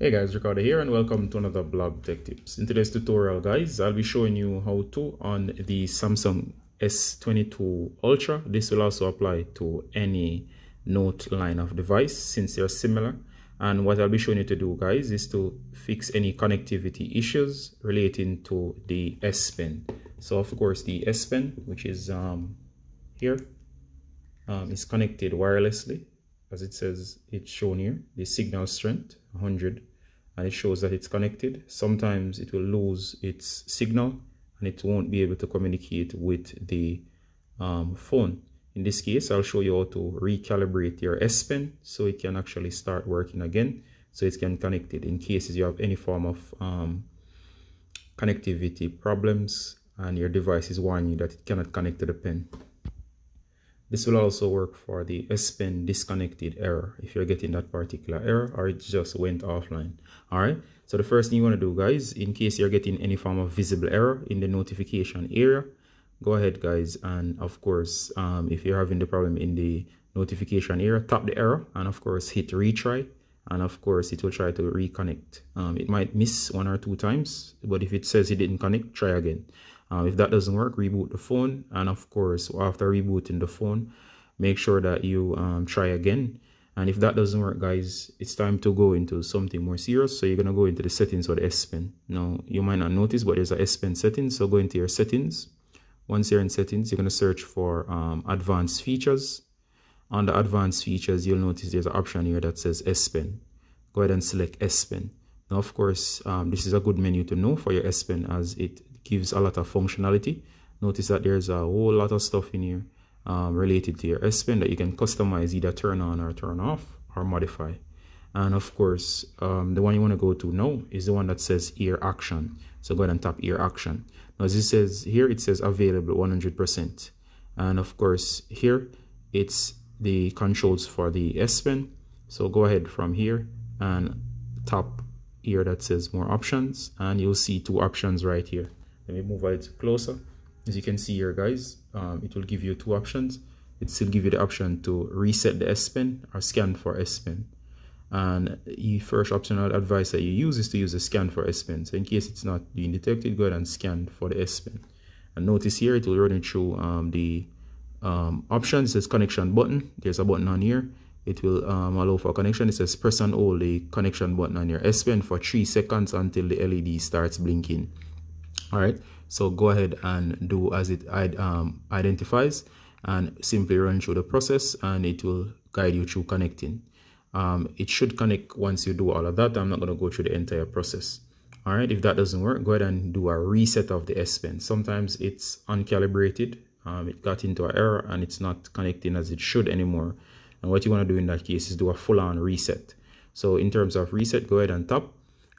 Hey guys, Ricardo here and welcome to another blog tech tips. In today's tutorial guys, I'll be showing you how to on the Samsung S22 Ultra. This will also apply to any Note line of device since they're similar. And what I'll be showing you to do guys is to fix any connectivity issues relating to the S Pen. So of course the S Pen, which is um, here, um, is connected wirelessly as it says it's shown here the signal strength 100 and it shows that it's connected. Sometimes it will lose its signal and it won't be able to communicate with the um, phone. In this case I'll show you how to recalibrate your S Pen so it can actually start working again so it can connect it in cases you have any form of um, connectivity problems and your device is warning you that it cannot connect to the pen this will also work for the S Pen disconnected error if you're getting that particular error or it just went offline. All right. So the first thing you want to do guys, in case you're getting any form of visible error in the notification area, go ahead guys. And of course, um, if you're having the problem in the notification area, tap the error and of course hit retry. And of course, it will try to reconnect. Um, it might miss one or two times, but if it says it didn't connect, try again. Uh, if that doesn't work, reboot the phone. And of course, after rebooting the phone, make sure that you um, try again. And if that doesn't work, guys, it's time to go into something more serious. So you're going to go into the settings for the S Pen. Now, you might not notice, but there's a S Pen settings. So go into your settings. Once you're in settings, you're going to search for um, advanced features. Under advanced features, you'll notice there's an option here that says S Pen. Go ahead and select S Pen. Now, of course, um, this is a good menu to know for your S Pen as it gives a lot of functionality. Notice that there's a whole lot of stuff in here um, related to your S Pen that you can customize, either turn on or turn off or modify. And of course, um, the one you want to go to now is the one that says Air action. So go ahead and tap Air action. Now, as it says here, it says available 100%. And of course, here it's the controls for the S Pen. So go ahead from here and tap here that says more options and you'll see two options right here let me move it closer. As you can see here guys um, it will give you two options. It still give you the option to reset the S Pen or scan for S Pen. And the first optional I'd that you use is to use a scan for S Pen. So in case it's not being detected go ahead and scan for the S Pen. And notice here it will run through um, the um, options. It says connection button. There's a button on here. It will um, allow for connection. It says press and hold the connection button on your S Pen for three seconds until the LED starts blinking all right. So go ahead and do as it um, identifies and simply run through the process and it will guide you through connecting. Um, it should connect once you do all of that. I'm not going to go through the entire process. All right. If that doesn't work go ahead and do a reset of the s pen. Sometimes it's uncalibrated um, it got into an error and it's not connecting as it should anymore. And what you want to do in that case is do a full-on reset. So in terms of reset go ahead and tap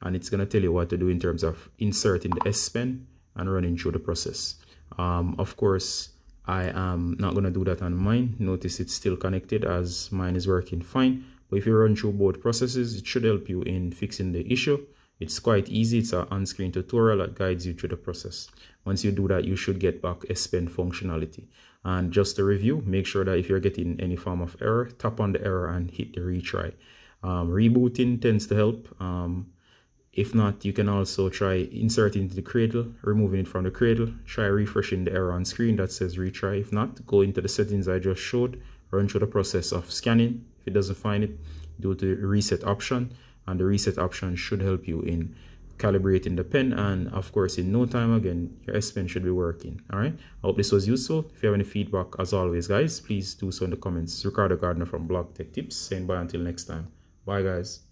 and it's going to tell you what to do in terms of inserting the S Pen and running through the process. Um, of course, I am not going to do that on mine. Notice it's still connected as mine is working fine. But if you run through both processes, it should help you in fixing the issue. It's quite easy. It's an on-screen tutorial that guides you through the process. Once you do that, you should get back S Pen functionality. And just to review, make sure that if you're getting any form of error, tap on the error and hit the retry. Um, rebooting tends to help. Um, if not, you can also try inserting into the cradle, removing it from the cradle, try refreshing the error on screen that says retry. If not, go into the settings I just showed, run through the process of scanning. If it doesn't find it, do the reset option and the reset option should help you in calibrating the pen and of course in no time again your S Pen should be working. All right? I hope this was useful. If you have any feedback as always guys please do so in the comments. Ricardo Gardner from Blog Tech Tips saying bye until next time. Bye guys